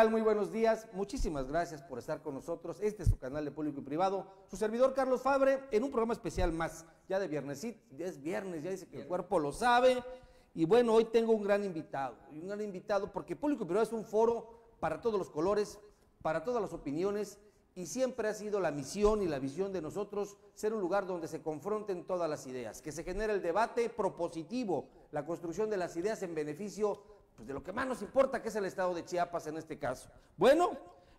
tal? Muy buenos días. Muchísimas gracias por estar con nosotros. Este es su canal de público y privado. Su servidor Carlos Fabre en un programa especial más, ya de viernes. Ya es viernes, ya dice que el cuerpo lo sabe. Y bueno, hoy tengo un gran invitado. Un gran invitado porque público y privado es un foro para todos los colores, para todas las opiniones. Y siempre ha sido la misión y la visión de nosotros ser un lugar donde se confronten todas las ideas, que se genere el debate propositivo, la construcción de las ideas en beneficio pues, de lo que más nos importa, que es el estado de Chiapas en este caso. Bueno,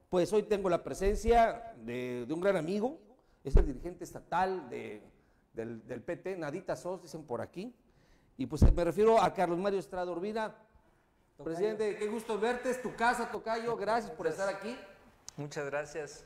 pues hoy tengo la presencia de, un gran amigo, es el dirigente estatal del, PT, Nadita Sos, dicen por aquí, y pues me refiero a Carlos Mario Estrada Urbina. Presidente, qué gusto verte, es tu casa, Tocayo, gracias por estar aquí. Muchas gracias.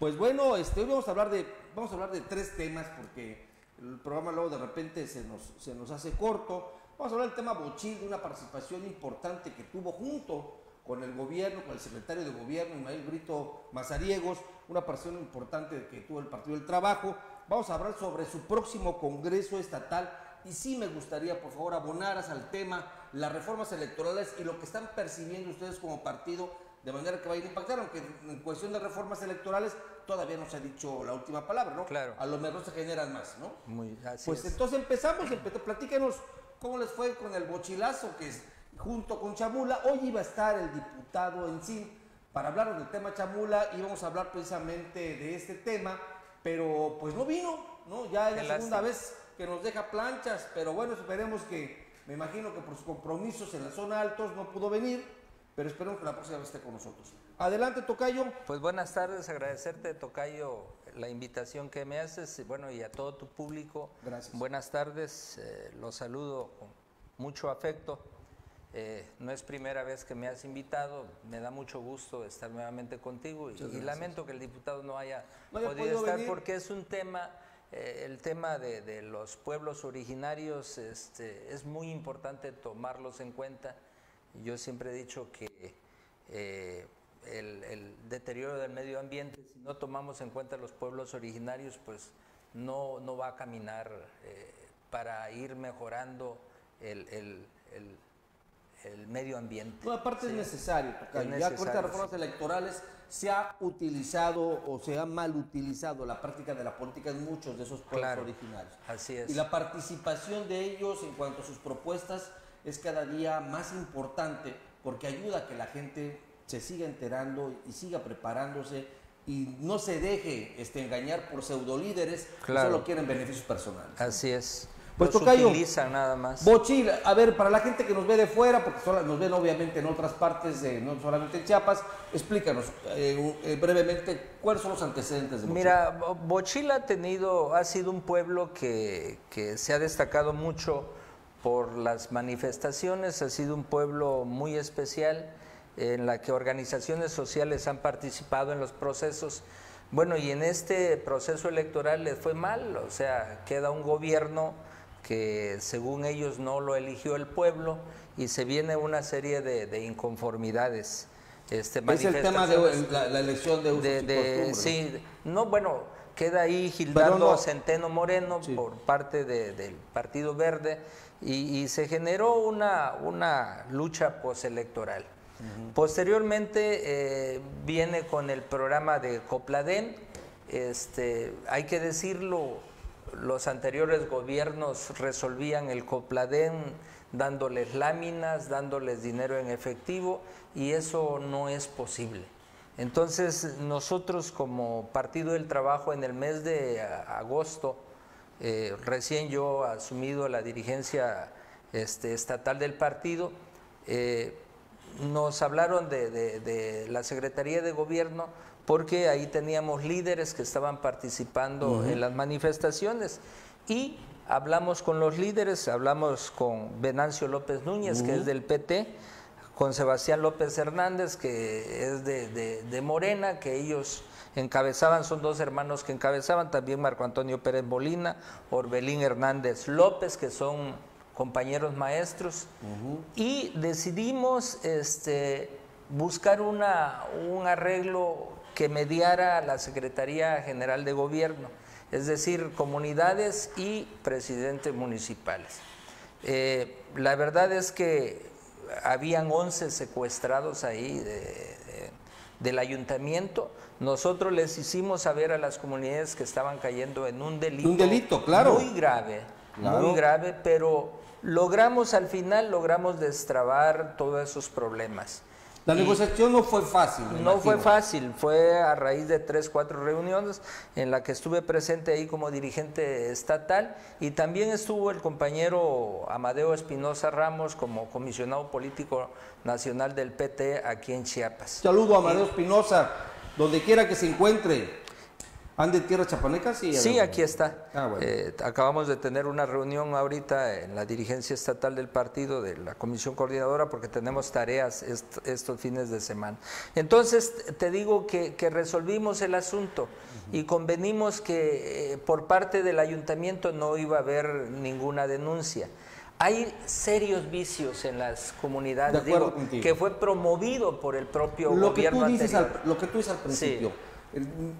Pues bueno, este, hoy vamos a hablar de, vamos a hablar de tres temas porque el programa luego de repente se nos, se nos hace corto. Vamos a hablar del tema Bochil, de una participación importante que tuvo junto con el gobierno, con el secretario de gobierno, Ismael Brito Mazariegos, una participación importante que tuvo el Partido del Trabajo. Vamos a hablar sobre su próximo Congreso Estatal y sí me gustaría, por favor, abonaras al tema las reformas electorales y lo que están percibiendo ustedes como partido de manera que vayan a impactar, aunque en cuestión de reformas electorales todavía no se ha dicho la última palabra, ¿no? Claro. A lo mejor se generan más, ¿no? Muy, así Pues entonces empezamos, platícanos ¿Cómo les fue con el bochilazo que es, junto con Chamula? Hoy iba a estar el diputado en sí para hablar del tema Chamula, íbamos a hablar precisamente de este tema, pero pues no vino, ¿no? Ya es la segunda vez que nos deja planchas, pero bueno, esperemos que, me imagino que por sus compromisos en la zona altos no pudo venir, pero esperemos que la próxima vez esté con nosotros. Adelante, Tocayo. Pues buenas tardes, agradecerte, Tocayo, la invitación que me haces, bueno, y a todo tu público. Gracias. Buenas tardes, eh, los saludo con mucho afecto. Eh, no es primera vez que me has invitado, me da mucho gusto estar nuevamente contigo y, lamento que el diputado no haya podido, estar porque es un tema, eh, el tema de, los pueblos originarios este, es muy importante tomarlos en cuenta. Yo siempre he dicho que el, deterioro del medio ambiente, si no tomamos en cuenta los pueblos originarios, pues no, no va a caminar eh, para ir mejorando el, el, medio ambiente. No, aparte es necesario, ya con estas reformas electorales se ha utilizado o se ha mal utilizado la práctica de la política en muchos de esos pueblos originarios. Así es. Y la participación de ellos en cuanto a sus propuestas es cada día más importante porque ayuda a que la gente se siga enterando y siga preparándose y no se deje este, engañar por pseudolíderes que solo quieren beneficios personales. Así es. Pues Tocayo, nada más. Bochil, a ver, para la gente que nos ve de fuera, porque nos ven obviamente en otras partes, de, no solamente en Chiapas, explícanos eh, eh, brevemente cuáles son los antecedentes de Bochil. Mira, Bochil ha tenido, ha sido un pueblo que, que se ha destacado mucho por las manifestaciones, ha sido un pueblo muy especial en la que organizaciones sociales han participado en los procesos. Bueno, y en este proceso electoral les fue mal, o sea, queda un gobierno que según ellos no lo eligió el pueblo y se viene una serie de, inconformidades. Este, es el tema de la, elección de, de, Sí, no, bueno, queda ahí Gildardo Centeno Moreno por parte del Partido Verde y, se generó una, una lucha postelectoral. Posteriormente eh, viene con el programa de Copladen. Este, hay que decirlo, los anteriores gobiernos resolvían el Copladen dándoles láminas, dándoles dinero en efectivo y eso no es posible. Entonces nosotros como Partido del Trabajo en el mes de agosto, eh, recién yo asumido la dirigencia este, estatal del partido, eh, nos hablaron de, la Secretaría de Gobierno porque ahí teníamos líderes que estaban participando en las manifestaciones. Y hablamos con los líderes, hablamos con Venancio López Núñez, que es del PT, con Sebastián López Hernández, que es de, de, Morena, que ellos encabezaban, son dos hermanos que encabezaban, también Marco Antonio Pérez Molina, Orbelín Hernández López, que son compañeros maestros, y decidimos este, buscar una, un arreglo que mediara la Secretaría General de Gobierno, es decir, comunidades y presidentes municipales. Eh, la verdad es que habían 11 secuestrados ahí del ayuntamiento. Nosotros les hicimos saber a las comunidades que estaban cayendo en un delito. Un delito, claro. Muy grave, muy grave, pero logramos al final, logramos destrabar todos esos problemas. La negociación no fue fácil. No fue fácil, fue a raíz de tres, cuatro reuniones en la que estuve presente ahí como dirigente estatal y también estuvo el compañero Amadeo Espinosa Ramos como comisionado político nacional del PT aquí en Chiapas. Saludo a Amadeo Espinosa, donde quiera que se encuentre. ¿Ande tierra chapaneca? Sí, sí aquí está. Ah, eh, acabamos de tener una reunión ahorita en la dirigencia estatal del partido, de la comisión coordinadora, porque tenemos tareas estos fines de semana. Entonces, te digo que, resolvimos el asunto y convenimos que eh, por parte del ayuntamiento no iba a haber ninguna denuncia. Hay serios vicios en las comunidades, que fue promovido por el propio gobierno anterior. lo que tú dices al principio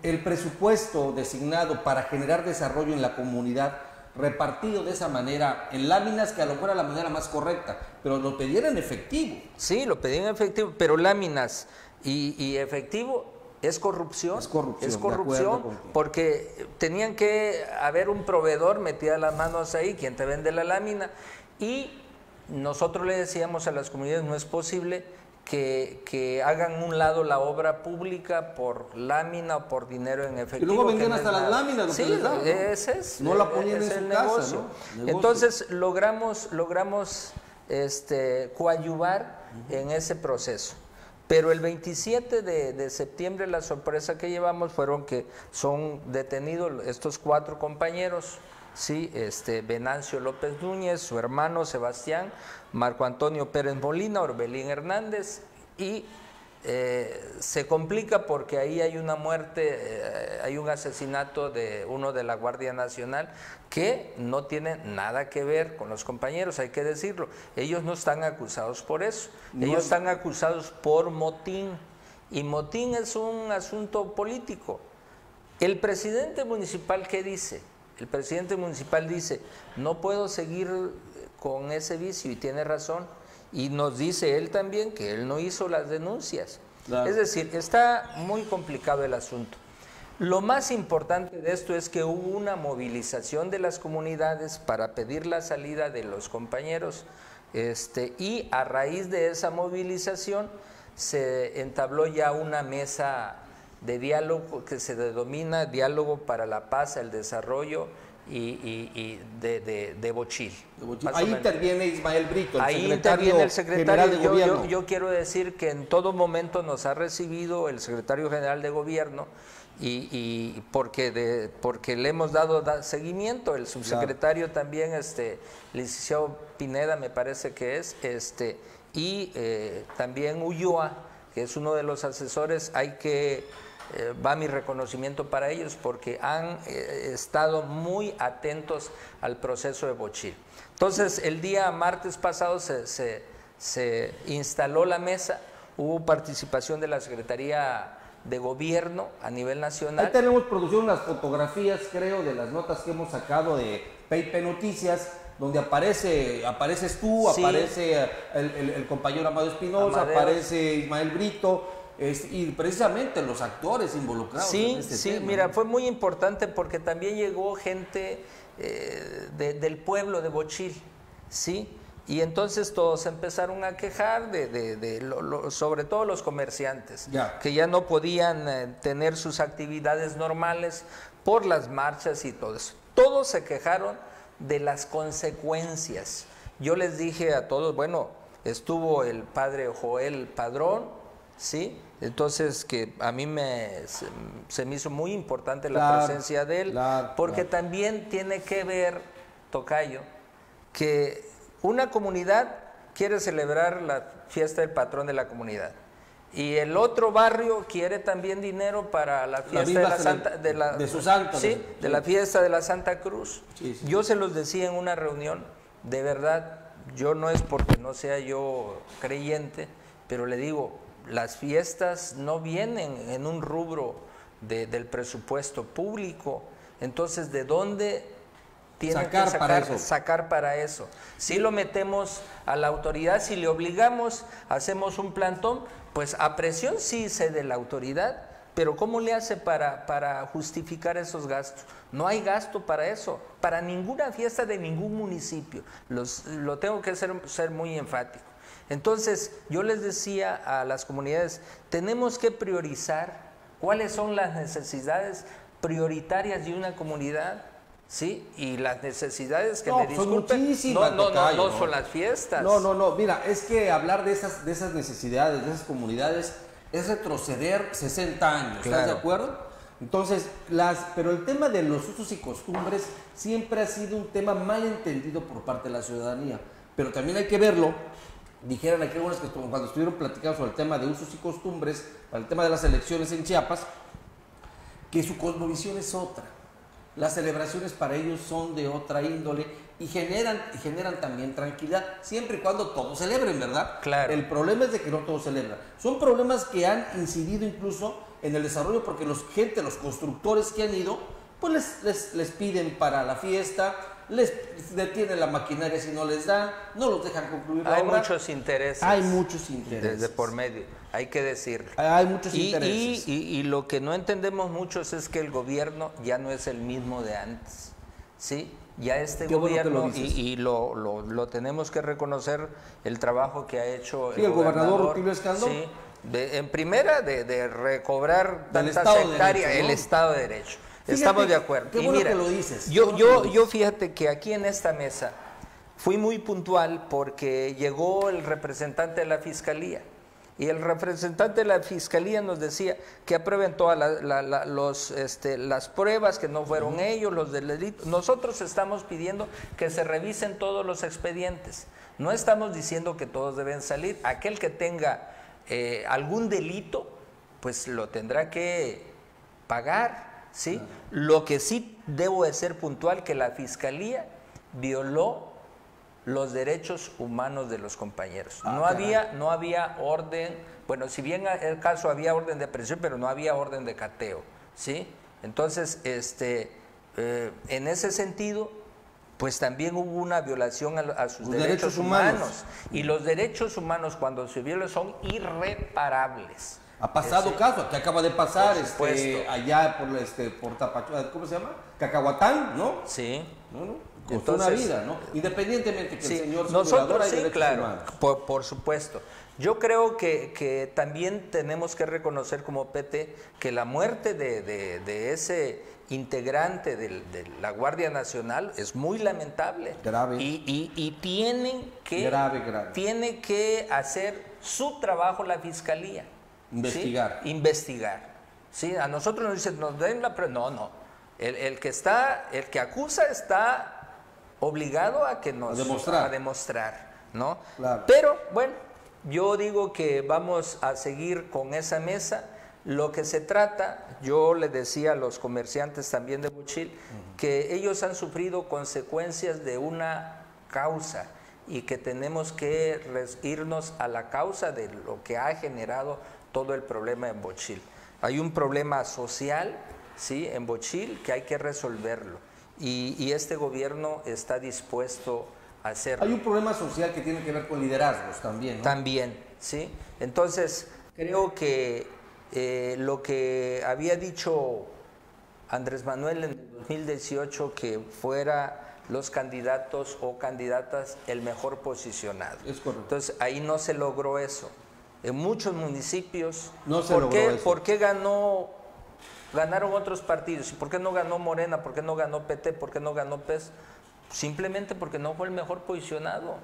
el, presupuesto designado para generar desarrollo en la comunidad repartido de esa manera en láminas que a lo mejor era la manera más correcta, pero lo pedían en efectivo. Sí, lo pedían en efectivo, pero láminas y, efectivo es corrupción. Es corrupción. Es corrupción porque tenían que haber un proveedor, metía las manos ahí, quien te vende la lámina, y nosotros le decíamos a las comunidades, no es posible que, hagan un lado la obra pública por lámina o por dinero en efectivo. Y luego vendían hasta las láminas, sí, ese es, no la ponían en el negocio. Entonces logramos, logramos este, coadyuvar en ese proceso. Pero el 27 de, de, septiembre la sorpresa que llevamos fueron que son detenidos estos cuatro compañeros sí, este, Venancio López Núñez, su hermano Sebastián, Marco Antonio Pérez Molina, Orbelín Hernández y eh, se complica porque ahí hay una muerte, eh, hay un asesinato de uno de la Guardia Nacional que no tiene nada que ver con los compañeros, hay que decirlo. Ellos no están acusados por eso, ellos están acusados por motín y motín es un asunto político. El presidente municipal, ¿qué dice? El presidente municipal dice, no puedo seguir con ese vicio y tiene razón. Y nos dice él también que él no hizo las denuncias. Es decir, está muy complicado el asunto. Lo más importante de esto es que hubo una movilización de las comunidades para pedir la salida de los compañeros este, y a raíz de esa movilización se entabló ya una mesa de diálogo que se denomina Diálogo para la Paz, el Desarrollo y, de, Bochil. Ahí interviene Ismael Brito, el Ahí interviene el secretario. De gobierno. Yo, quiero decir que en todo momento nos ha recibido el secretario general de gobierno y, porque, de, porque le hemos dado seguimiento, el subsecretario también, este, licenciado Pineda me parece que es, este, y eh, también Ulloa, que es uno de los asesores, hay que eh, va mi reconocimiento para ellos porque han eh, estado muy atentos al proceso de Bochil. Entonces, el día martes pasado se, se, instaló la mesa, hubo participación de la Secretaría de Gobierno a nivel nacional. Ahí tenemos producido unas fotografías, creo, de las notas que hemos sacado de Peipe Noticias, donde aparece, apareces tú, aparece el, compañero Amado Espinosa, aparece Ismael Brito, y precisamente los actores involucrados. Sí, en este sí, mira, fue muy importante porque también llegó gente eh, del pueblo de Bochil, ¿sí? Y entonces todos empezaron a quejar de, de, sobre todo los comerciantes, que ya no podían eh, tener sus actividades normales por las marchas y todo eso. Todos se quejaron de las consecuencias. Yo les dije a todos, bueno, estuvo el padre Joel Padrón, ¿sí? Entonces, que a mí me, se, me hizo muy importante la presencia de él, porque también tiene que ver, Tocayo, que una comunidad quiere celebrar la fiesta del patrón de la comunidad. Y el otro barrio quiere también dinero para la fiesta de la Santa de, la, su santo, sí, de la fiesta de la Santa Cruz. Yo se los decía en una reunión, de verdad, yo no es porque no sea yo creyente, pero le digo, las fiestas no vienen en un rubro del presupuesto público. Entonces, ¿de dónde tienen sacar que sacar para, eso. sacar para eso. Si lo metemos a la autoridad, si le obligamos, hacemos un plantón, pues a presión sí cede la autoridad, pero ¿cómo le hace para, para justificar esos gastos? No hay gasto para eso, para ninguna fiesta de ningún municipio. Los, lo tengo que ser, ser muy enfático. Entonces, yo les decía a las comunidades, tenemos que priorizar cuáles son las necesidades prioritarias de una comunidad Sí, y las necesidades que no, me disculpen, son no, no, no, no, son las fiestas. No, no, no, mira, es que hablar de esas, de esas necesidades, de esas comunidades, es retroceder 60 años, ¿estás de acuerdo? Entonces, las, pero el tema de los usos y costumbres siempre ha sido un tema mal entendido por parte de la ciudadanía, pero también hay que verlo, dijeron aquí algunas que cuando estuvieron platicando sobre el tema de usos y costumbres, para el tema de las elecciones en Chiapas, que su cosmovisión es otra las celebraciones para ellos son de otra índole y generan, y generan también tranquilidad, siempre y cuando todos celebren, ¿verdad? Claro. El problema es de que no todos celebran. Son problemas que han incidido incluso en el desarrollo porque los gente, los constructores que han ido, pues les, les, les piden para la fiesta, les detienen la maquinaria si no les da, no los dejan concluir la Hay muchos intereses. Hay muchos intereses. Desde por medio hay que decirlo. Hay muchos y, intereses. Y, lo que no entendemos muchos es que el gobierno ya no es el mismo de antes. ¿Sí? Ya este gobierno, y, lo, lo, tenemos que reconocer, el trabajo que ha hecho el, gobernador, Rutilio Escandón. Sí, en primera, de, recobrar tanta sectaria, el Estado de Derecho. Estamos de acuerdo. Qué bueno que lo dices. Yo, yo, yo fíjate que aquí en esta mesa fui muy puntual porque llegó el representante de la Fiscalía y el representante de la fiscalía nos decía que aprueben todas los, este, las pruebas, que no fueron ellos los delitos. Nosotros estamos pidiendo que se revisen todos los expedientes. No estamos diciendo que todos deben salir. Aquel que tenga eh, algún delito, pues lo tendrá que pagar. ¿Sí? Lo que sí debo de ser puntual, que la fiscalía violó los derechos humanos de los compañeros. Ah, no, había, no había orden, bueno, si bien el caso había orden de presión, pero no había orden de cateo, ¿sí? Entonces, este, eh, en ese sentido, pues también hubo una violación a, sus derechos, humanos. Y los derechos humanos cuando se violan son irreparables. Ha pasado caso, que acaba de pasar este, allá por, este, por Tapachula, ¿cómo se llama? Cacahuatán, ¿no? Sí. ¿No, no? costó una vida, ¿no? Independientemente que el señor nosotros sí, claro, por, supuesto. Yo creo que, que, también tenemos que reconocer como PT que la muerte de, de, ese integrante de, la Guardia Nacional es muy lamentable. Grave. Y, y, y tienen que, grave, grave. tiene que hacer su trabajo la Fiscalía. Investigar. Investigar. ¿Sí? A nosotros nos dicen, nos den la... No, no. El, el, que está, el que acusa está obligado a que nos a demostrar, ¿no? Pero bueno, yo digo que vamos a seguir con esa mesa. Lo que se trata, yo le decía a los comerciantes también de Buchil, que ellos han sufrido consecuencias de una causa y que tenemos que irnos a la causa de lo que ha generado todo el problema en Bochil. Hay un problema social, ¿sí? En Bochil que hay que resolverlo y, este gobierno está dispuesto a hacerlo. Hay un problema social que tiene que ver con liderazgos también. ¿no? También, sí. Entonces, creo que eh, lo que había dicho Andrés Manuel en el 2018, que fuera los candidatos o candidatas el mejor posicionado. Es correcto. Entonces, ahí no se logró eso. En muchos municipios, no se ¿por, logró qué, eso. ¿por qué ganó Ganaron otros partidos. ¿Y por qué no ganó Morena? ¿Por qué no ganó PT? ¿Por qué no ganó PES? Simplemente porque no fue el mejor posicionado.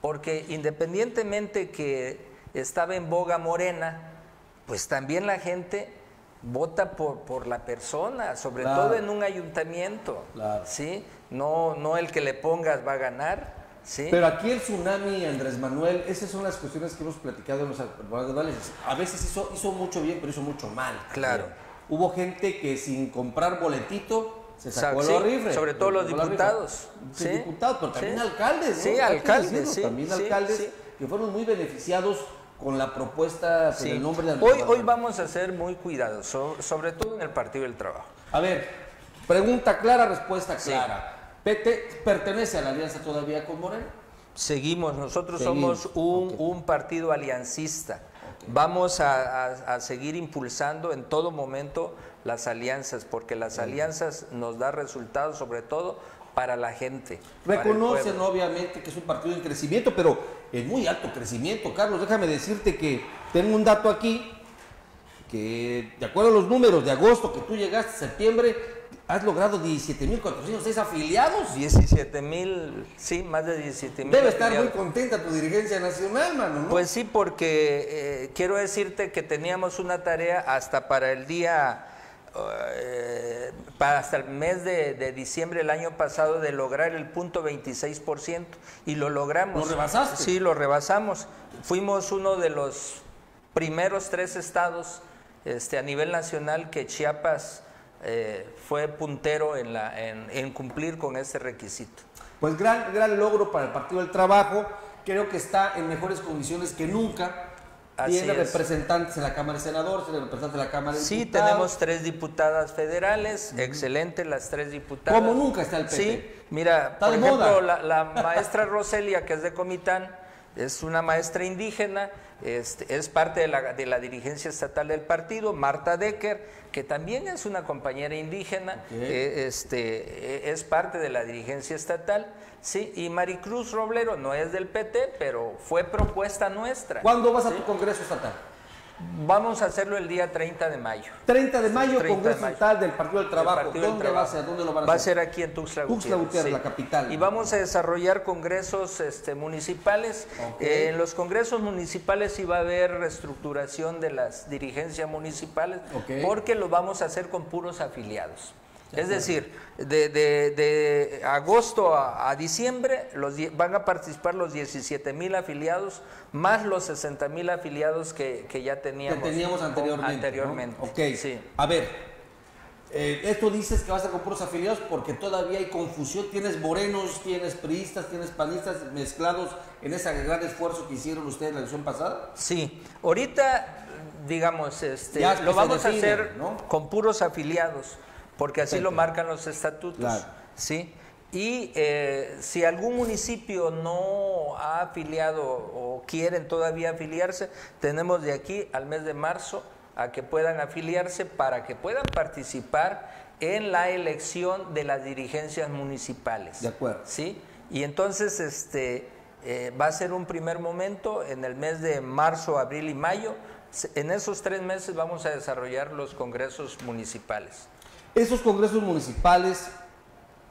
Porque independientemente que estaba en boga Morena, pues también la gente vota por, por la persona, sobre todo en un ayuntamiento. ¿sí? No, no el que le pongas va a ganar. ¿Sí? Pero aquí el tsunami, Andrés Manuel, esas son las cuestiones que hemos platicado en los A veces hizo, hizo mucho bien, pero hizo mucho mal. Claro. Hubo gente que sin comprar boletito se sacó los rifles. Sobre todo los diputados. Sí, diputados, pero también alcaldes. Sí, alcaldes. también alcaldes que fueron muy beneficiados con la propuesta, con el nombre de Hoy, hoy vamos a ser muy cuidadosos, sobre todo en el Partido del Trabajo. A ver, pregunta clara, respuesta clara. PT pertenece a la alianza todavía con Morena. Seguimos, nosotros somos un, partido aliancista. Vamos a, seguir impulsando en todo momento las alianzas, porque las alianzas nos da resultados sobre todo para la gente. Reconocen obviamente que es un partido en crecimiento, pero en muy alto crecimiento. Carlos, déjame decirte que tengo un dato aquí, que de acuerdo a los números de agosto que tú llegaste, septiembre, has logrado 17.406 afiliados. 17.000, sí, más de 17.000. Debe estar muy contenta tu dirigencia nacional, mano. Pues sí, porque eh, quiero decirte que teníamos una tarea hasta para el día, eh, para hasta el mes de, diciembre del año pasado de lograr el punto 26% y lo logramos. ¿Lo rebasaste? Sí, lo rebasamos. Fuimos uno de los primeros tres estados este, a nivel nacional que Chiapas eh, fue puntero en, la, en, cumplir con ese requisito. Pues gran, gran logro para el Partido del Trabajo, creo que está en mejores condiciones que nunca. tiene representantes en la Cámara de Senadores, tiene representantes en la Cámara de Sí, tenemos tres diputadas federales, excelente las tres diputadas. Como nunca está el PP. Sí, mira, por ejemplo, la, la maestra Roselia, que es de Comitán, es una maestra indígena, este, es parte de la, de la, dirigencia estatal del partido, Marta Decker, que también es una compañera indígena, eh, este, es parte de la dirigencia estatal, sí, y Maricruz Roblero no es del PT, pero fue propuesta nuestra. ¿Cuándo vas a tu congreso estatal? Vamos a hacerlo el día 30 de mayo. 30 de mayo, Congreso Estatal del Partido del Trabajo. ¿Dónde va a ser? ¿Dónde lo van a hacer? Va a ser aquí en Tuxtla Gutiérrez. Tuxtla Gutiérrez, la capital. Y vamos a desarrollar congresos este, municipales. Eh, en los congresos municipales sí va a haber reestructuración de las dirigencias municipales porque lo vamos a hacer con puros afiliados. Es decir, de, agosto a, diciembre los, van a participar los 17 mil afiliados más los 60 mil afiliados que, ya teníamos, que teníamos anteriormente. anteriormente. Ok, sí. a ver, eh, esto dices que vas a con puros afiliados porque todavía hay confusión. Tienes morenos, tienes priistas, tienes panistas mezclados en ese gran esfuerzo que hicieron ustedes en la elección pasada. Sí, ahorita, digamos, este, lo vamos a hacer con puros afiliados porque así lo marcan los estatutos. ¿sí? Y eh, si algún municipio no ha afiliado o quieren todavía afiliarse, tenemos de aquí al mes de marzo a que puedan afiliarse para que puedan participar en la elección de las dirigencias municipales. De acuerdo. ¿Sí? Y entonces este, eh, va a ser un primer momento en el mes de marzo, abril y mayo. En esos tres meses vamos a desarrollar los congresos municipales. Esos congresos municipales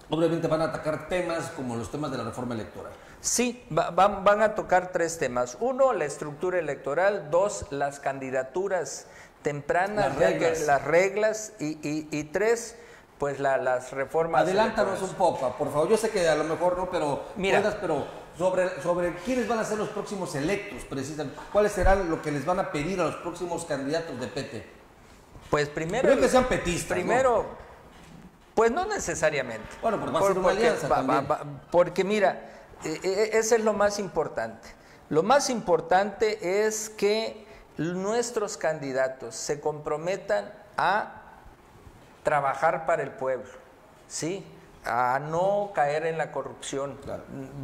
obviamente van a atacar temas como los temas de la reforma electoral. Sí, van, a tocar tres temas. Uno, la estructura electoral. Dos, las candidaturas tempranas, las reglas. y, tres, pues las reformas. Adelántanos un poco, por favor. Yo sé que a lo mejor no, pero Mira, pero sobre, sobre quiénes van a ser los próximos electos, precisamente. ¿Cuáles serán lo que les van a pedir a los próximos candidatos de PT? Pues primero. Creo que sean petistas. Primero, pues no necesariamente. Bueno, porque va a ser una alianza porque mira, e, e, e, ese es lo más importante. Lo más importante es que nuestros candidatos se comprometan a trabajar para el pueblo, ¿sí? a no caer en la corrupción.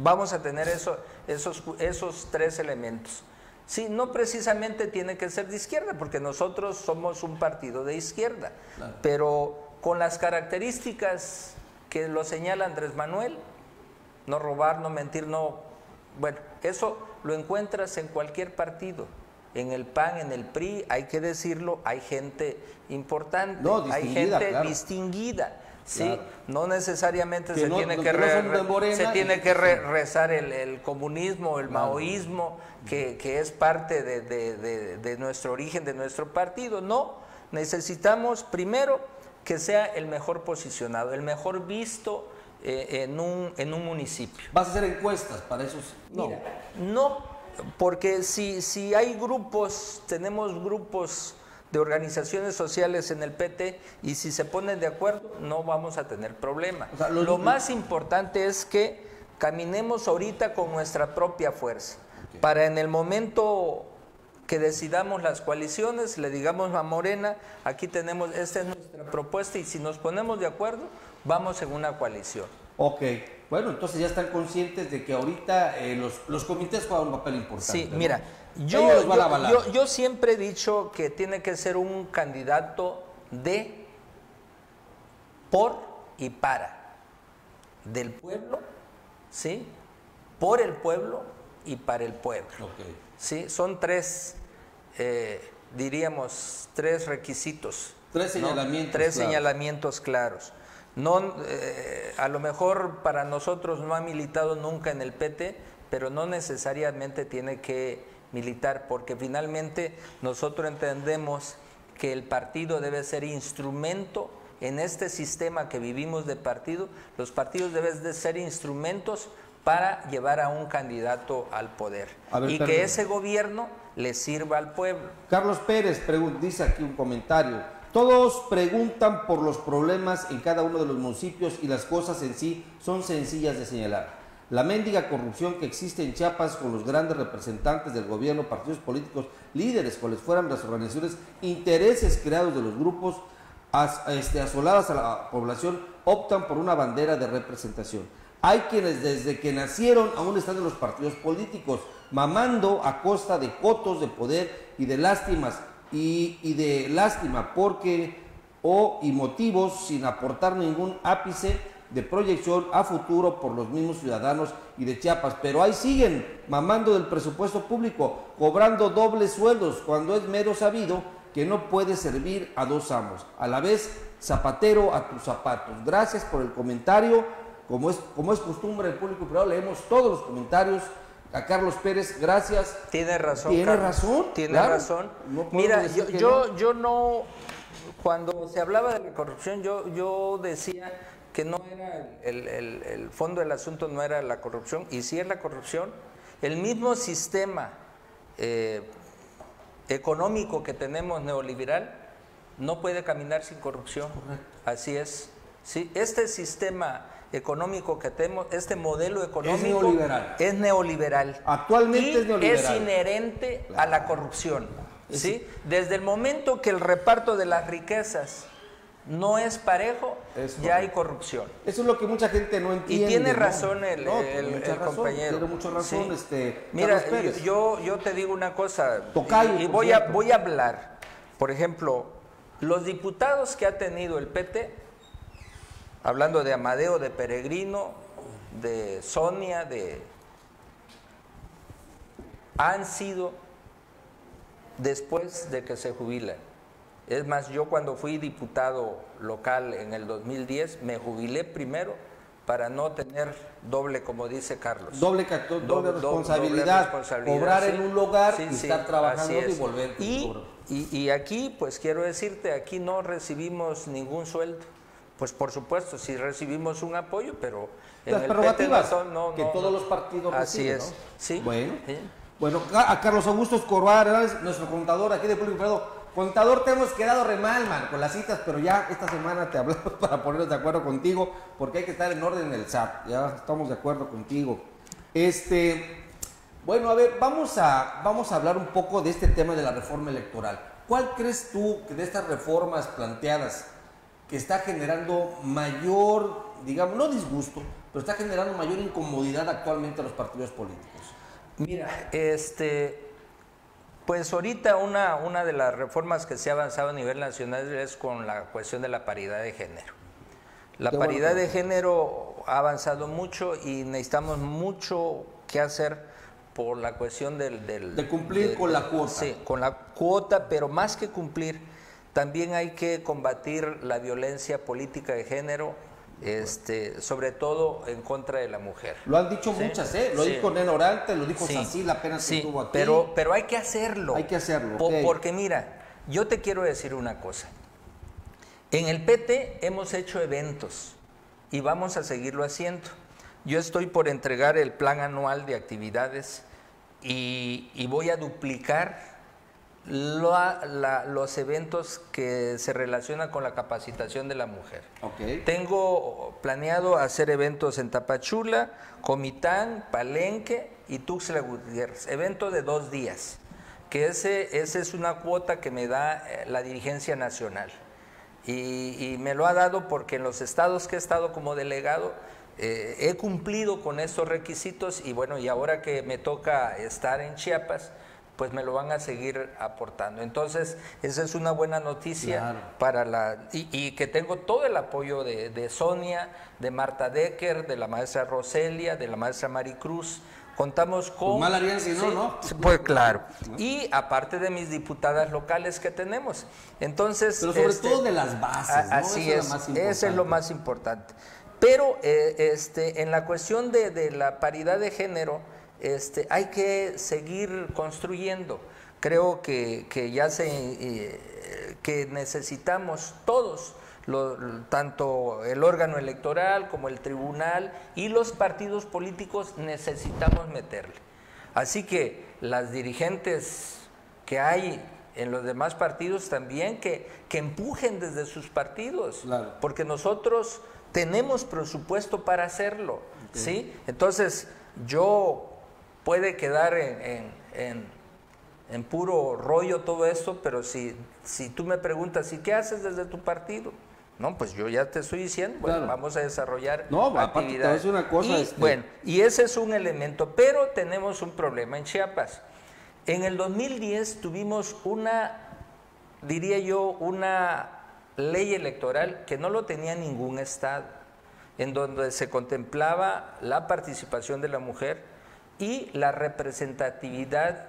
Vamos a tener eso, esos, esos tres elementos. Sí, no precisamente tiene que ser de izquierda, porque nosotros somos un partido de izquierda, pero con las características que lo señala Andrés Manuel, no robar, no mentir, no... Bueno, eso lo encuentras en cualquier partido. En el PAN, en el PRI, hay que decirlo, hay gente importante, hay gente distinguida. Sí, no necesariamente se, tiene que se tiene que rezar el, comunismo, el maoísmo, que, es parte de, nuestro origen, de nuestro partido. No, necesitamos primero que sea el mejor posicionado, el mejor visto eh, en, un, en un municipio. ¿Vas a hacer encuestas para esos? No. no, porque si, si hay grupos, tenemos grupos de organizaciones sociales en el PT y si se ponen de acuerdo no vamos a tener problema. lo, más importante es que caminemos ahorita con nuestra propia fuerza para en el momento que decidamos las coaliciones, le digamos a Morena, aquí tenemos, esta es nuestra propuesta y si nos ponemos de acuerdo, vamos en una coalición. Ok, bueno, entonces ya están conscientes de que ahorita eh, los, los comités juegan un papel importante. Sí, ¿no? mira, yo, los van a yo, avalar. yo- yo siempre he dicho que tiene que ser un candidato de, por y para, del pueblo, ¿sí? Por el pueblo y para el pueblo. Sí, son tres, eh, diríamos, tres requisitos. Tres ¿no? señalamientos Tres claros. señalamientos claros. No, eh, a lo mejor para nosotros no ha militado nunca en el PT, pero no necesariamente tiene que militar, porque finalmente nosotros entendemos que el partido debe ser instrumento en este sistema que vivimos de partido, los partidos deben de ser instrumentos para llevar a un candidato al poder ver, y que ese gobierno le sirva al pueblo. Carlos Pérez dice aquí un comentario. Todos preguntan por los problemas en cada uno de los municipios y las cosas en sí son sencillas de señalar. La mendiga corrupción que existe en Chiapas con los grandes representantes del gobierno, partidos políticos, líderes, cuales fueran las organizaciones, intereses creados de los grupos as- este, asoladas a la población, optan por una bandera de representación. Hay quienes desde que nacieron aún están en los partidos políticos, mamando a costa de cotos de poder y de lástimas, y, y de lástima porque, o y motivos sin aportar ningún ápice de proyección a futuro por los mismos ciudadanos y de Chiapas. Pero ahí siguen mamando del presupuesto público, cobrando dobles sueldos, cuando es mero sabido que no puede servir a dos amos. A la vez, zapatero a tus zapatos. Gracias por el comentario. Como es, como es costumbre del público privado, leemos todos los comentarios. A Carlos Pérez, gracias. Tiene razón. Tiene Carlos. razón, Tiene claro. razón. No Mira, yo, yo, yo no, cuando se hablaba de la corrupción, yo, yo decía que no era el, el- el fondo del asunto, no era la corrupción, y sí es la corrupción. El mismo sistema eh, económico que tenemos neoliberal no puede caminar sin corrupción. Así es. Sí, este sistema económico que tenemos, este modelo económico neoliberal. es neoliberal. Actualmente Y es neoliberal. es inherente a la corrupción. ¿sí? Desde el momento que el reparto de las riquezas no es parejo, ya hay corrupción. Eso es lo que mucha gente no entiende. tiene ¿no? razón el- No, el- tiene mucha el razón, compañero. Tiene mucha razón, Sí. este. Mira, Pérez. yo, yo te digo una cosa, Tocayo, y, y voy, a, voy a hablar, por ejemplo, los diputados que ha tenido el PT, hablando de Amadeo, de Peregrino, de Sonia, de... han sido después de que se jubilan. Es más, yo cuando fui diputado local en el 2010, me jubilé primero para no tener doble, como dice Carlos. Doble, doble Doble- doble responsabilidad, responsabilidad, cobrar sí. en un lugar Sí, y sí, estar trabajando así y es. volver. Y, y- y aquí, pues quiero decirte, aquí no recibimos ningún sueldo. Pues por supuesto, sí recibimos un apoyo, pero en Las el prerrogativas PT no no- que no- todos los partidos Así reciben, es, ¿no? sí. Bueno. Bueno, a Carlos Augusto Escobar, nuestro contador aquí de Público Privado. Contador, te hemos quedado re mal, man, con las citas, pero ya esta semana te hablamos para ponernos de acuerdo contigo, porque hay que estar en orden en el SAT. Ya estamos de acuerdo contigo. Este, bueno, a ver, vamos a, vamos a hablar un poco de este tema de la reforma electoral. ¿Cuál crees tú que de estas reformas planteadas que está generando mayor, digamos, no disgusto, pero está generando mayor incomodidad actualmente a los partidos políticos? Mira, este, pues ahorita una, una de las reformas que se ha avanzado a nivel nacional es con la cuestión de la paridad de género. La Qué paridad de género ha avanzado mucho y necesitamos mucho que hacer por la cuestión del... del- De cumplir con la cuota. Sí, con la cuota, pero más que cumplir, también hay que combatir la violencia política de género, este, sobre todo en contra de la mujer. Lo han dicho Sí, muchas, ¿eh? Lo sí. dijo Neno Orante, lo dijo Sí, Sacil apenas que estuvo aquí. Pero, pero hay que hacerlo. Hay que hacerlo. Porque mira, yo te quiero decir una cosa. En el PT hemos hecho eventos y vamos a seguirlo haciendo. Yo estoy por entregar el plan anual de actividades y, y voy a duplicar la- la- los eventos que se relacionan con la capacitación de la mujer. Tengo planeado hacer eventos en Tapachula, Comitán, Palenque y Tuxtla Gutiérrez. Evento de dos días, que ese, ese es una cuota que me da eh, la dirigencia nacional. Y, y me lo ha dado porque en los estados que he estado como delegado eh, he cumplido con estos requisitos y bueno, y ahora que me toca estar en Chiapas, pues me lo van a seguir aportando. Entonces, esa es una buena noticia para la... Y, que tengo todo el apoyo de, Sonia, de Marta Decker, de la maestra Roselia, de la maestra Maricruz. Contamos con... Pues ¿no? ¿no? Pues claro. Y aparte de mis diputadas locales que tenemos. Entonces... Pero sobre este, todo de las bases, Así es, eso es lo más importante. Pero eh, este, en la cuestión de, de la paridad de género este, hay que seguir construyendo. Creo que, ya se, eh, que necesitamos todos, tanto el órgano electoral como el tribunal y los partidos políticos necesitamos meterle. Así que las dirigentes que hay en los demás partidos también que, que empujen desde sus partidos, porque nosotros tenemos presupuesto para hacerlo, ¿sí? Entonces, yo puede quedar en, en, puro rollo todo esto, pero si, si tú me preguntas, ¿y qué haces desde tu partido? No, pues yo ya te estoy diciendo, bueno, vamos a desarrollar no, actividades. una cosa. Y, este Bueno, y ese es un elemento, pero tenemos un problema en Chiapas. En el 2010 tuvimos una, diría yo, una ley electoral que no lo tenía ningún estado, en donde se contemplaba la participación de la mujer y la representatividad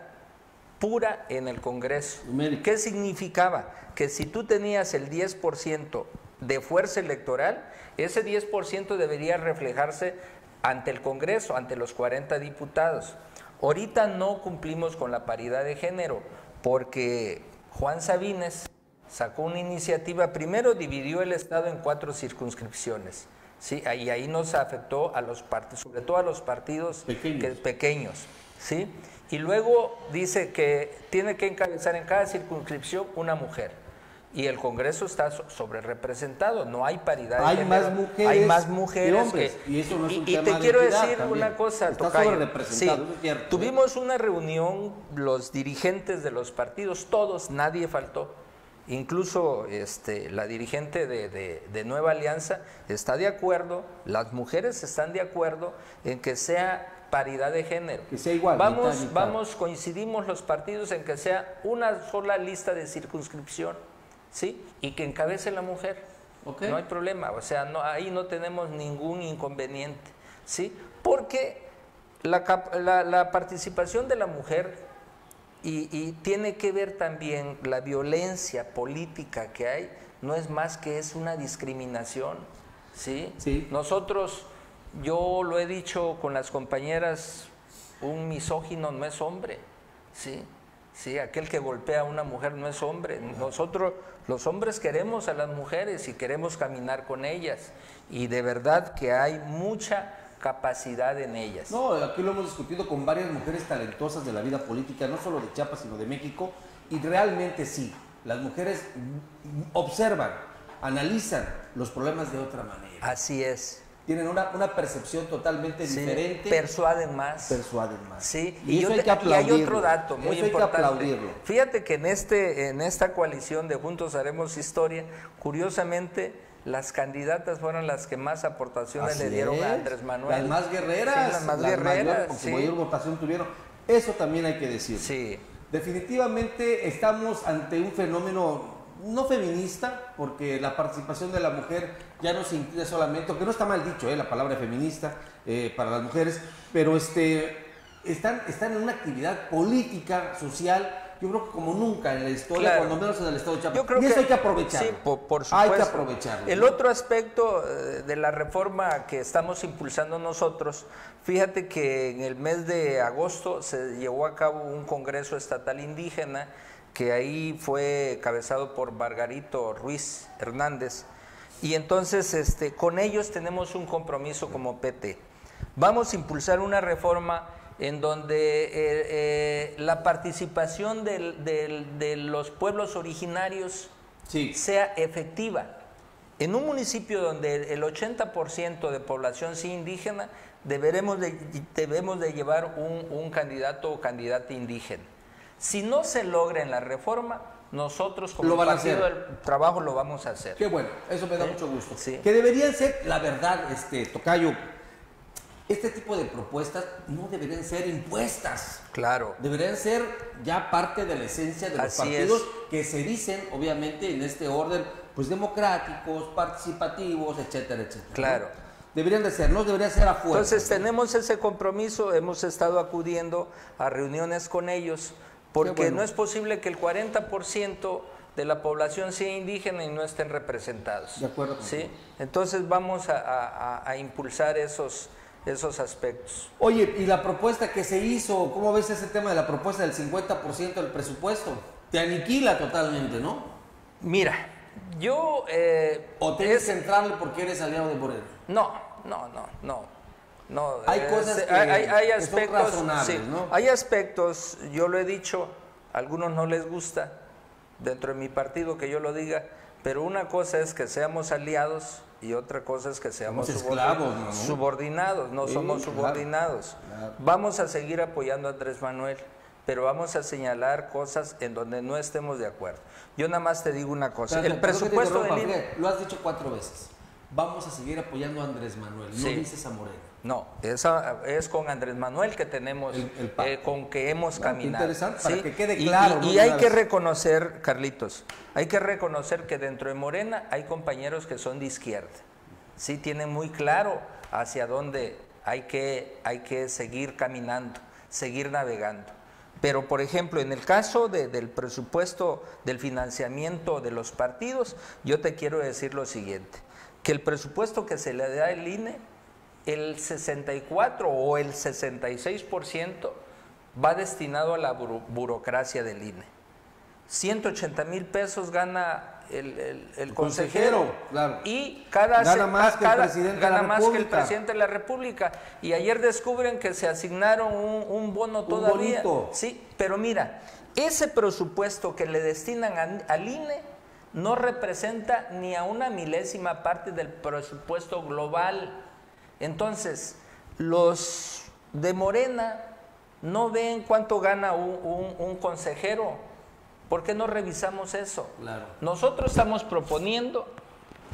pura en el Congreso. ¿Qué significaba? Que si tú tenías el 10% de fuerza electoral, ese 10% debería reflejarse ante el Congreso, ante los 40 diputados. Ahorita no cumplimos con la paridad de género porque Juan Sabines sacó una iniciativa, primero dividió el Estado en cuatro circunscripciones ¿sí? Y ahí nos afectó a los partidos, sobre todo a los partidos pequeños. ¿sí? Y luego dice que tiene que encabezar en cada circunscripción una mujer. Y el Congreso está sobre representado, no hay paridad. Hay más mujeres, hay más mujeres hombres, y eso no es un y, te quiero decir una cosa, está tuvimos una reunión los dirigentes de los partidos, todos, nadie faltó Incluso este, la dirigente de, Nueva Alianza está de acuerdo, las mujeres están de acuerdo en que sea paridad de género. Que sea igual. Vamos, vamos, coincidimos los partidos en que sea una sola lista de circunscripción, ¿sí? Y que encabece la mujer. No hay problema, o sea, no, ahí no tenemos ningún inconveniente, ¿sí? Porque la, la participación de la mujer y, tiene que ver también la violencia política que hay, no es más que es una discriminación. ¿sí? Sí. Nosotros, yo lo he dicho con las compañeras, un misógino no es hombre. ¿sí? Sí, aquel que golpea a una mujer no es hombre. Nosotros, los hombres, queremos a las mujeres y queremos caminar con ellas. Y de verdad que hay mucha capacidad en ellas. No, aquí lo hemos discutido con varias mujeres talentosas de la vida política, no solo de Chiapas, sino de México, y realmente sí, las mujeres observan, analizan los problemas de otra manera. Así es. Tienen una, percepción totalmente diferente. Persuaden más. Persuaden más. Sí, y, hay, que y hay otro dato muy importante. Fíjate que en, este, en esta coalición de Juntos Haremos Historia, curiosamente, las candidatas fueron las que más aportaciones le dieron a Andrés Manuel. Las más guerreras. las más guerreras. mayor votación tuvieron. Eso también hay que decir. Sí. Definitivamente estamos ante un fenómeno no feminista, porque la participación de la mujer ya no se incluye solamente, aunque no está mal dicho eh, la palabra feminista eh, para las mujeres, pero este, están, están en una actividad política, social, yo creo que como nunca en la historia, cuando menos en el Estado de Chiapas. y eso hay que aprovecharlo. Sí, por, supuesto. Hay que aprovecharlo. El otro aspecto eh, de la reforma que estamos impulsando nosotros, fíjate que en el mes de agosto se llevó a cabo un congreso estatal indígena que ahí fue cabezado por Margarito Ruiz Hernández. Y entonces este, con ellos tenemos un compromiso como PT. Vamos a impulsar una reforma en donde eh, eh, la participación de los pueblos originarios sea efectiva. En un municipio donde el 80% de población sea indígena, deberemos de, debemos de llevar un, candidato o candidata indígena. Si no se logra en la reforma, nosotros como partido del trabajo lo vamos a hacer. Qué bueno, eso me da mucho gusto. Que deberían ser, la verdad, este Tocayo, este tipo de propuestas no deberían ser impuestas. Claro. Deberían ser ya parte de la esencia de los partidos que se dicen, obviamente, en este orden, pues democráticos, participativos, etcétera, etcétera. Claro. Deberían de ser, no debería ser afuera. Entonces tenemos ese compromiso, hemos estado acudiendo a reuniones con ellos, porque no es posible que el 40% de la población sea indígena y no estén representados. De acuerdo. ¿sí? Entonces vamos a impulsar esos esos aspectos. Oye, ¿y la propuesta que se hizo? ¿Cómo ves ese tema de la propuesta del 50% del presupuesto? Te aniquila totalmente, ¿no? Mira, yo... Eh, ¿O tienes que entrarle porque eres aliado de Moreno? No, no, no, no. No, hay cosas que, hay, aspectos, son razonables, ¿no? Hay aspectos, yo lo he dicho, a algunos no les gusta, dentro de mi partido que yo lo diga, pero una cosa es que seamos aliados y otra cosa es que seamos subordinados, no, somos subordinados. Vamos a seguir apoyando a Andrés Manuel, pero vamos a señalar cosas en donde no estemos de acuerdo. Yo nada más te digo una cosa, el presupuesto del INE... Lo has dicho cuatro veces, vamos a seguir apoyando a Andrés Manuel, no dices a Moreno. No, esa es con Andrés Manuel que tenemos, eh, con que hemos caminado. Interesante, para que quede claro. Y, hay que reconocer, Carlitos, hay que reconocer que dentro de Morena hay compañeros que son de izquierda. Sí, tienen muy claro hacia dónde hay que, hay que seguir caminando, seguir navegando. Pero, por ejemplo, en el caso del presupuesto del financiamiento de los partidos, yo te quiero decir lo siguiente, que el presupuesto que se le da al INE el 64 o el 66% va destinado a la burocracia del INE. 180 mil pesos gana el, consejero, y cada gana, más, que, el presidente gana más que el presidente de la República. Y ayer descubren que se asignaron un, bono todavía. Sí, pero mira, ese presupuesto que le destinan al INE no representa ni a una milésima parte del presupuesto global entonces, los de Morena no ven cuánto gana un, consejero. ¿Por qué no revisamos eso? Nosotros estamos proponiendo,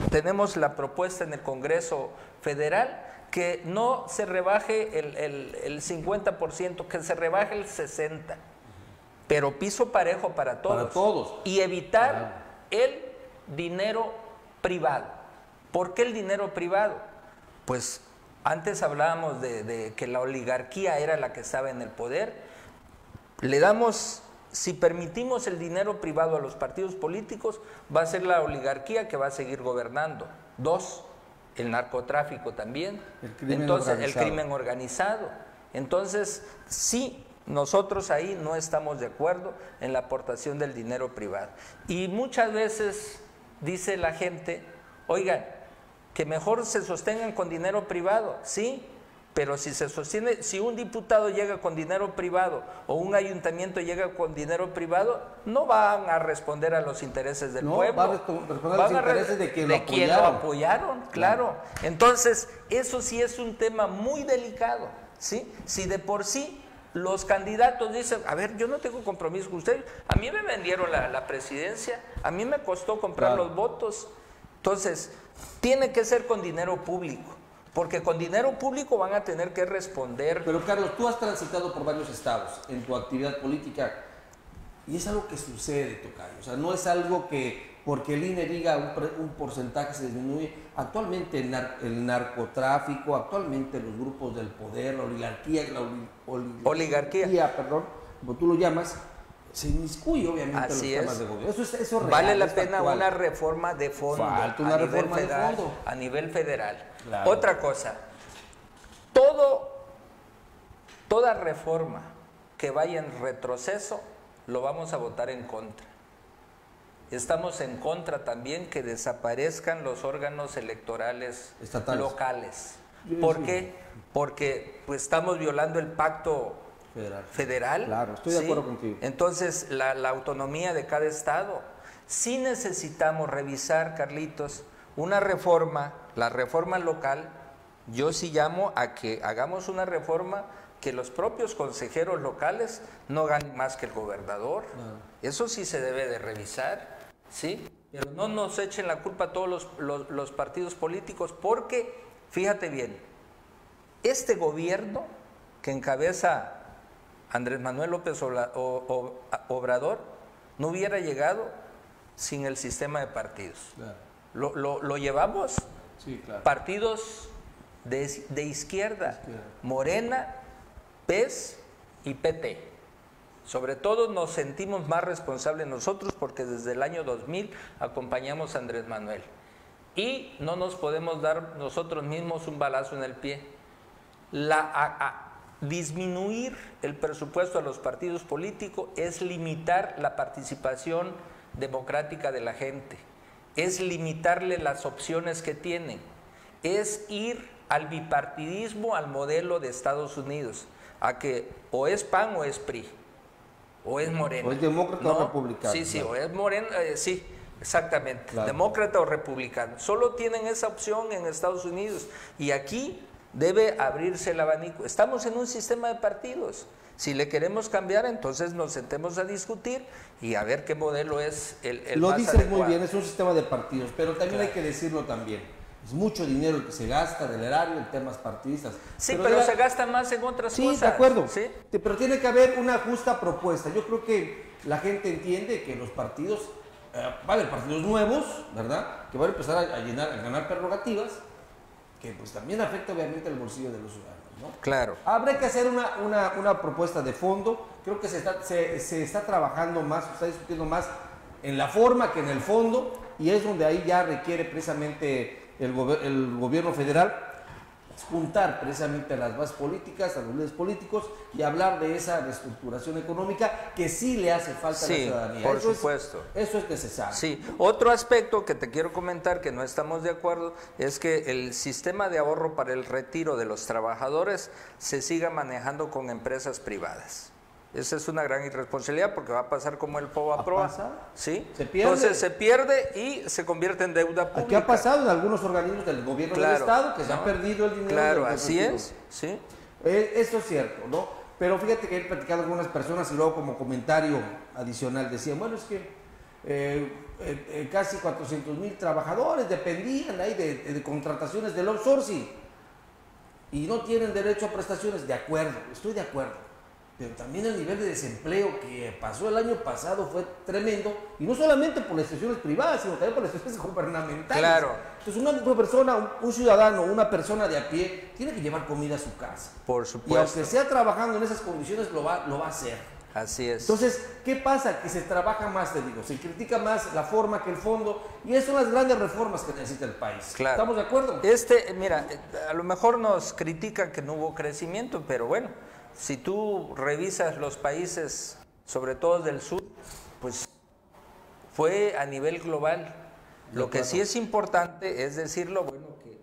tenemos la propuesta en el Congreso Federal, que no se rebaje el, 50%, que se rebaje el 60%, pero piso parejo para todos. Para todos. Y evitar el dinero privado. ¿Por qué el dinero privado? Pues antes hablábamos de, que la oligarquía era la que estaba en el poder. Le damos, si permitimos el dinero privado a los partidos políticos, va a ser la oligarquía que va a seguir gobernando. Dos, el narcotráfico también. El crimen Entonces, organizado. el crimen organizado. Entonces, sí, nosotros ahí no estamos de acuerdo en la aportación del dinero privado. Y muchas veces dice la gente, oigan, que mejor se sostengan con dinero privado, sí, pero si se sostiene, si un diputado llega con dinero privado o un ayuntamiento llega con dinero privado, no van a responder a los intereses del pueblo. Van a responder a los intereses de quien, lo, apoyaron. claro. Entonces, eso sí es un tema muy delicado, ¿sí? Si de por sí los candidatos dicen, a ver, yo no tengo compromiso con ustedes, a mí me vendieron la, presidencia, a mí me costó comprar los votos. Entonces, tiene que ser con dinero público, porque con dinero público van a tener que responder. Pero Carlos, tú has transitado por varios estados en tu actividad política y es algo que sucede, Tocayo. O sea, no es algo que porque el INE diga un, porcentaje se disminuye. Actualmente el, narcotráfico, actualmente los grupos del poder, la oligarquía, la oligarquía, perdón, como tú lo llamas, se inmiscuye obviamente Así los temas de gobierno. Eso es, eso real, vale la pena una reforma de fondo. Falta una reforma federal, de fondo. A nivel federal. Otra cosa, todo, toda reforma que vaya en retroceso, lo vamos a votar en contra. Estamos en contra también que desaparezcan los órganos electorales locales. ¿Por qué? Porque pues, estamos violando el pacto federal. Claro, estoy de acuerdo contigo. Entonces, la, autonomía de cada estado. Sí necesitamos revisar, Carlitos, una reforma, la reforma local. Yo sí llamo a que hagamos una reforma que los propios consejeros locales no ganen más que el gobernador. Eso sí se debe de revisar, ¿sí? Pero no nos echen la culpa a todos los partidos políticos porque, fíjate bien, este gobierno que encabeza Andrés Manuel López Obrador no hubiera llegado sin el sistema de partidos. Lo, llevamos partidos de, izquierda, Morena, PES y PT. Sobre todo nos sentimos más responsables nosotros porque desde el año 2000 acompañamos a Andrés Manuel. Y no nos podemos dar nosotros mismos un balazo en el pie. La, disminuir el presupuesto a los partidos políticos es limitar la participación democrática de la gente, es limitarle las opciones que tienen, es ir al bipartidismo, al modelo de Estados Unidos, a que o es PAN o es PRI, o es Morena. O es demócrata o republicano. Sí, sí, o es Morena, eh, sí, exactamente, demócrata o republicano. Solo tienen esa opción en Estados Unidos y aquí debe abrirse el abanico. Estamos en un sistema de partidos. Si le queremos cambiar, entonces nos sentemos a discutir y a ver qué modelo es el, el Lo dices muy bien, es un sistema de partidos, pero también hay que decirlo también. Es mucho dinero el que se gasta del erario en temas partidistas. Sí, pero, se gasta más en otras cosas. Sí, de acuerdo. ¿sí? Pero tiene que haber una justa propuesta. Yo creo que la gente entiende que los partidos, eh, va a haber partidos nuevos, ¿verdad? Que van a empezar a, llenar, a ganar prerrogativas, que pues también afecta obviamente el bolsillo de los ciudadanos. ¿no? Claro. Habrá que hacer una, una, una propuesta de fondo. Creo que se está, se, se está trabajando más, se está discutiendo más en la forma que en el fondo, y es donde ahí ya requiere precisamente el, el gobierno federal juntar precisamente a las bases políticas, a los líderes políticos y hablar de esa reestructuración económica que sí le hace falta a la ciudadanía. Por supuesto. eso es necesario. Sí, otro aspecto que te quiero comentar que no estamos de acuerdo es que el sistema de ahorro para el retiro de los trabajadores se siga manejando con empresas privadas. Esa es una gran irresponsabilidad porque va a pasar como el POA Pro. ¿Sí? Se pierde. Entonces se pierde y se convierte en deuda pública. ¿Qué ha pasado en algunos organismos del gobierno del Estado que se ha perdido el dinero. Claro, así es. ¿sí? Eh, eso es cierto, ¿no? Pero fíjate que he platicado con algunas personas y luego como comentario adicional decían, bueno, es que eh, eh, casi 400 mil trabajadores dependían ahí de, de contrataciones del outsourcing y no tienen derecho a prestaciones. De acuerdo, estoy de acuerdo pero también el nivel de desempleo que pasó el año pasado fue tremendo, y no solamente por las instituciones privadas, sino también por las instituciones gubernamentales. Claro. Entonces, una persona, un, ciudadano, una persona de a pie, tiene que llevar comida a su casa. Por supuesto. Y aunque sea trabajando en esas condiciones, lo va, lo va a hacer. Así es. Entonces, ¿qué pasa? Que se trabaja más, te digo, se critica más la forma que el fondo, y esas son las grandes reformas que necesita el país. Claro. ¿Estamos de acuerdo? Este, mira, a lo mejor nos critican que no hubo crecimiento, pero bueno si tú revisas los países, sobre todo del sur, pues fue a nivel global. Lo que sí es importante es decirlo, bueno, que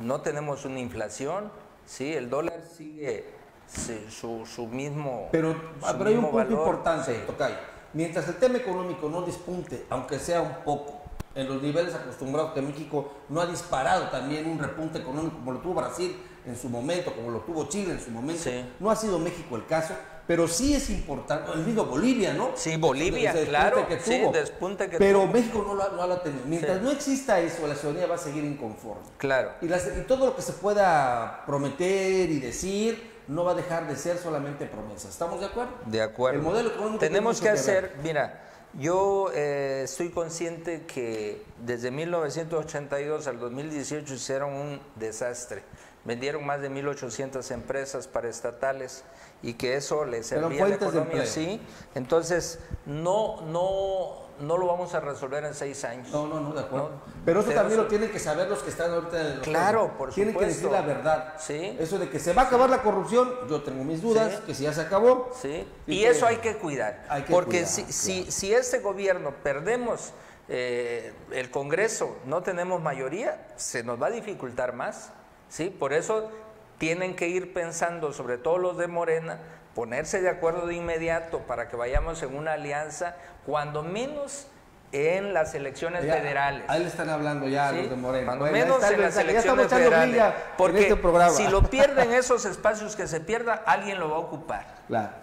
no tenemos una inflación, sí, el dólar sigue su, su, mismo. Pero, hay un punto importante, Tocay. Mientras el tema económico no despunte, aunque sea un poco, en los niveles acostumbrados que México no ha disparado también un repunte económico como lo tuvo Brasil, en su momento, como lo tuvo Chile en su momento. No ha sido México el caso, pero sí es importante, el mismo Bolivia, ¿no? Sí, Bolivia, claro, que tuvo, despunte que pero México no lo, ha tenido. Mientras no exista eso, la ciudadanía va a seguir inconforme. Claro. Y, todo lo que se pueda prometer y decir no va a dejar de ser solamente promesas. ¿Estamos de acuerdo? De acuerdo. El modelo económico Tenemos que, hacer, mira, yo eh, estoy consciente que desde 1982 al 2018 hicieron un desastre vendieron más de 1.800 empresas para estatales y que eso les servía a la economía. Sí, entonces no, no, no lo vamos a resolver en seis años. No, no, no, de acuerdo. Pero eso también lo tienen que saber los que están ahorita en el Claro, por Tienen que decir la verdad. Sí. Eso de que se va a acabar la corrupción, yo tengo mis dudas, que si ya se acabó. Sí. Y, eso hay que cuidar. porque si, si, si este gobierno perdemos eh, el Congreso, no tenemos mayoría, se nos va a dificultar más. ¿Sí? Por eso tienen que ir pensando, sobre todo los de Morena, ponerse de acuerdo de inmediato para que vayamos en una alianza, cuando menos en las elecciones federales. Ahí le están hablando ya los de Morena. Cuando menos en las elecciones federales. Porque este si lo pierden esos espacios que se pierda, alguien lo va a ocupar.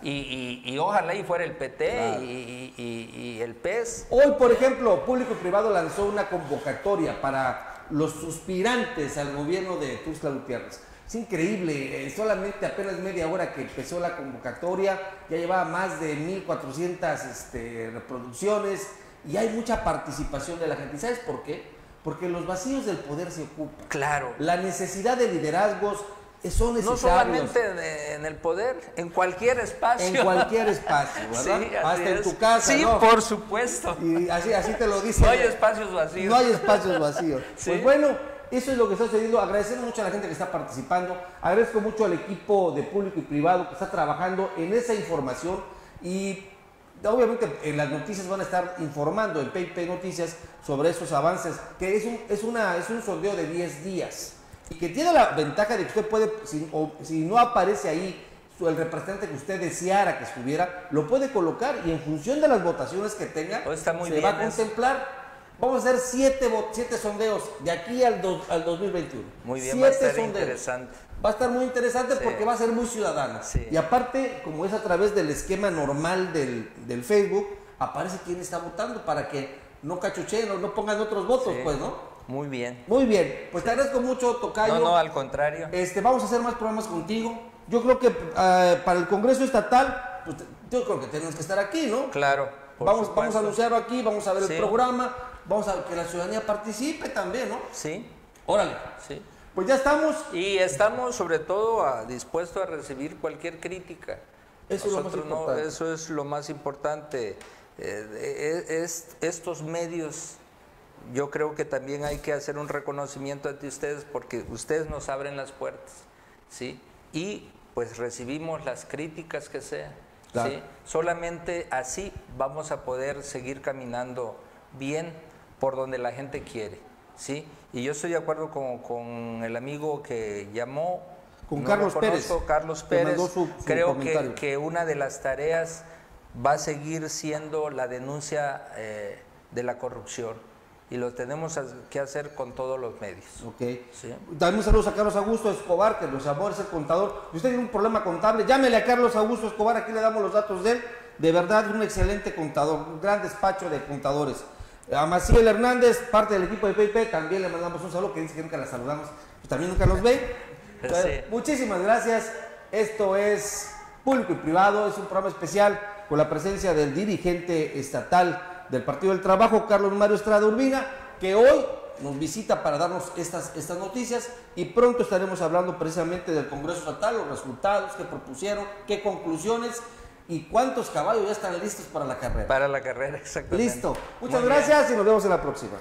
Y, y, ojalá y fuera el PT y, y, el PES. Hoy, por ejemplo, Público y Privado lanzó una convocatoria para los suspirantes al gobierno de Tuxtla Gutiérrez. Es increíble, eh, solamente apenas media hora que empezó la convocatoria, ya llevaba más de 1.400 este, reproducciones y hay mucha participación de la gente. ¿Y sabes por qué? Porque los vacíos del poder se ocupan. Claro. La necesidad de liderazgos son necesarios. No solamente en el poder, en cualquier espacio. En cualquier espacio, ¿verdad? Sí, Hasta en tu casa, Sí, ¿no? por supuesto. Y así, así te lo dicen. No hay espacios vacíos. No hay espacios vacíos. Sí. Pues bueno, eso es lo que está sucediendo. Agradecemos mucho a la gente que está participando. Agradezco mucho al equipo de público y privado que está trabajando en esa información. Y obviamente en las noticias van a estar informando en PayPay Noticias sobre esos avances, que es un, es una, es un sondeo de 10 días. Y que tiene la ventaja de que usted puede, si, o, si no aparece ahí su- el representante que usted deseara que estuviera, lo puede colocar y en función de las votaciones que tenga, Pues está muy se bien va a eso. contemplar. Vamos a hacer siete, siete sondeos de aquí al, do- al 2021. Muy bien, Siete va a estar sondeos. interesante. Va a estar muy interesante Sí. porque va a ser muy ciudadana. Sí. Y aparte, como es a través del esquema normal del, del Facebook, aparece quién está votando para que no cachucheen o no pongan otros votos, Sí. pues, ¿no? Muy bien. Muy bien, pues te agradezco mucho, Tocayo. No, no, al contrario. Este, vamos a hacer más programas contigo. Yo creo que ah, para el Congreso Estatal, pues, yo creo que tenemos que estar aquí, ¿no? Claro. Vamos, vamos a anunciarlo aquí, vamos a ver Sí. el programa, vamos a que la ciudadanía participe también, ¿no? Sí, Órale. sí. Pues ya estamos. Y estamos sobre todo a- dispuestos a recibir cualquier crítica. Eso es lo más Nosotros no- importante. eso es lo más importante. Eh, e- es- estos medios, yo creo que también hay que hacer un reconocimiento ante ustedes porque ustedes nos abren las puertas, ¿sí? Y pues recibimos las críticas que sean, Claro. ¿sí? Solamente así vamos a poder seguir caminando bien por donde la gente quiere, ¿sí? Y yo estoy de acuerdo con, con el amigo que llamó. Con no Carlos Pérez, Carlos Pérez. Creo que, que una de las tareas va a seguir siendo la denuncia eh, de la corrupción. Y lo tenemos que hacer con todos los medios. Ok. Sí. También saludos a Carlos Augusto Escobar, que nos llamó, es el contador. Si usted tiene un problema contable, llámele a Carlos Augusto Escobar, aquí le damos los datos de él. De verdad, un excelente contador, un gran despacho de contadores. A Maciel Hernández, parte del equipo de PIP, también le mandamos un saludo, que dice que nunca la saludamos, pues también nunca nos ve. Sí. Muchísimas gracias. Esto es Público y Privado, es un programa especial con la presencia del dirigente estatal del Partido del Trabajo, Carlos Mario Estrada Urbina, que hoy nos visita para darnos estas, estas noticias y pronto estaremos hablando precisamente del Congreso Estatal, los resultados que propusieron, qué conclusiones y cuántos caballos ya están listos para la carrera. Para la carrera, exactamente. Listo. Muchas Muy bien. gracias y nos vemos en la próxima.